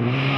Mm-hmm.